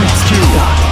rescue.